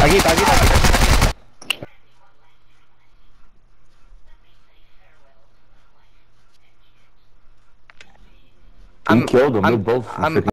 Tagi, tagi, tagi. I'm- killed them. I'm- we both I'm-